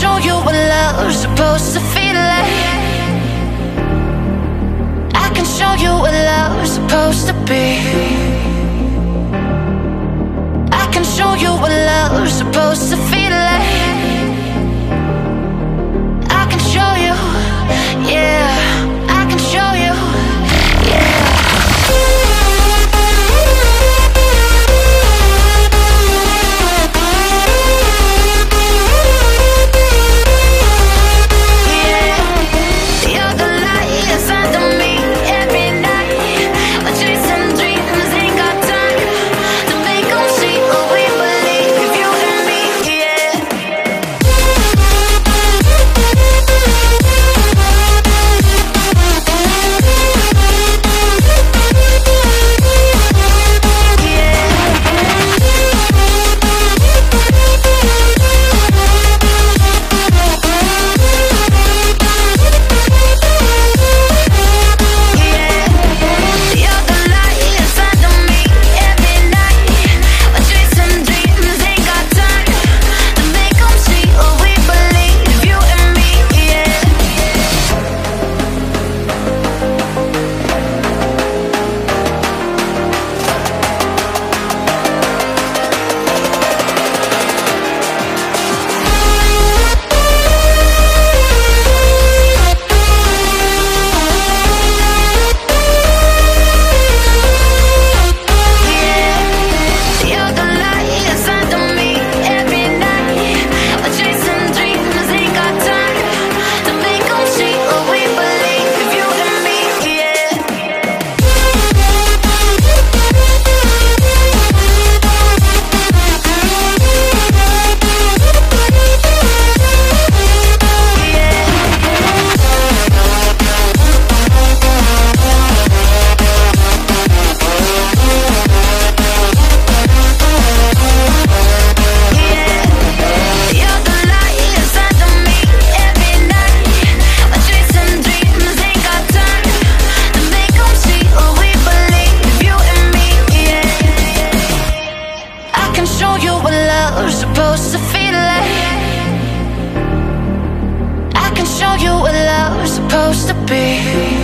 show you what love's supposed to feel like. I can show you what love's supposed to be. I can show you what love's supposed to feel supposed to feel it I can show you what love's supposed to be.